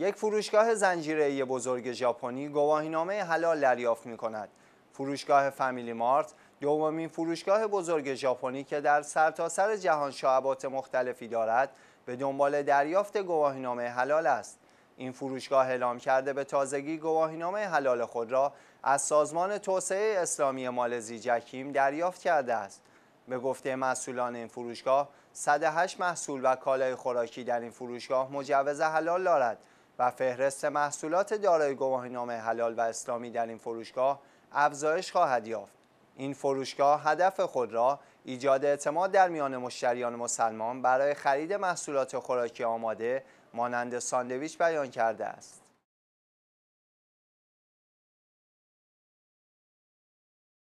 یک فروشگاه زنجیره‌ای بزرگ ژاپنی گواهینامه حلال دریافت می‌کند. فروشگاه فامیلی مارت دومین فروشگاه بزرگ ژاپنی که در سرتاسر سر جهان شعبات مختلفی دارد به دنبال دریافت گواهینامه حلال است. این فروشگاه اعلام کرده به تازگی گواهینامه حلال خود را از سازمان توسعه اسلامی مالزی جکیم دریافت کرده است. به گفته مسئولان این فروشگاه 108 محصول و کالای خوراکی در این فروشگاه مجوز حلال دارد و فهرست محصولات دارای گواهینامه حلال و اسلامی در این فروشگاه افزایش خواهد یافت. این فروشگاه هدف خود را ایجاد اعتماد در میان مشتریان مسلمان برای خرید محصولات خوراکی آماده مانند ساندویچ بیان کرده است.